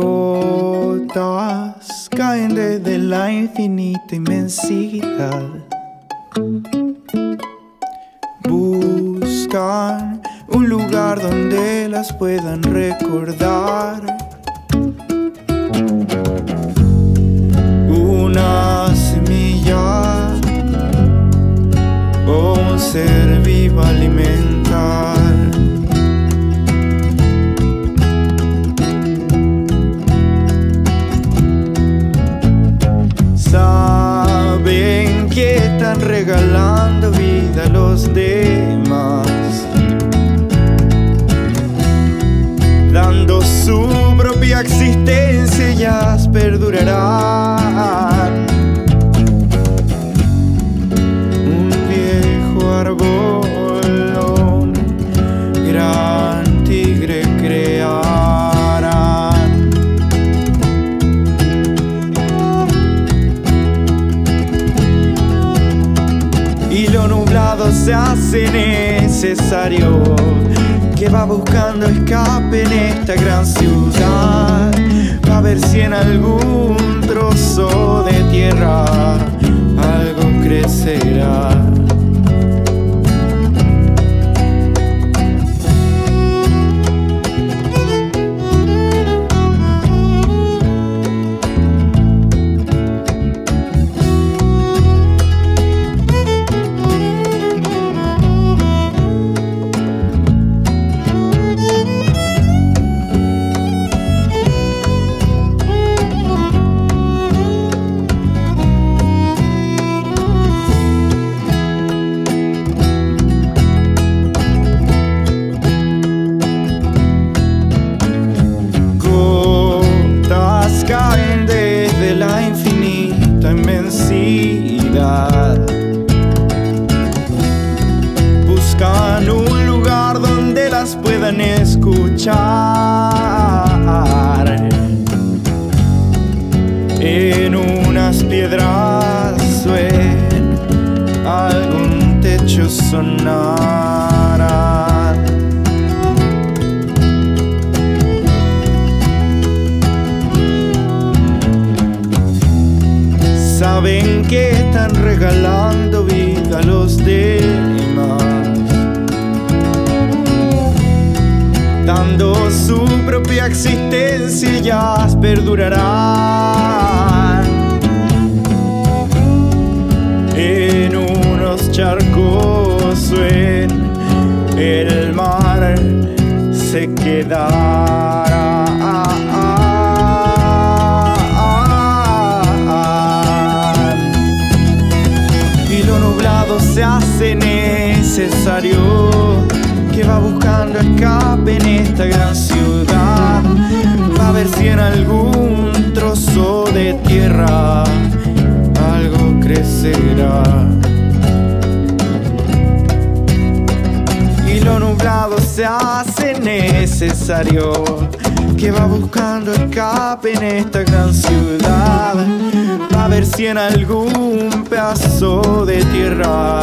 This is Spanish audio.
Gotas caen desde la infinita inmensidad. Buscan un lugar donde las puedan recordar. Una semilla o un ser vivo alimentar. Regalando vida a los demás. Dando su propia existencia, ellas perdurarán. Se hace necesario que va buscando escape en esta gran ciudad. A ver si en algún trozo de tierra escuchar. En unas piedras en algún techo sonarán. Saben que están regalando vida a los demás. Propia existencia, ellas perdurarán. En unos charcos o en el mar se quedarán y lo nublado se hace necesario buscando escape en esta gran ciudad. Va a ver si en algún trozo de tierra. Algo crecerá. Y lo nublado se hace necesario. Que va buscando escape en esta gran ciudad. Va a ver si en algún pedazo de tierra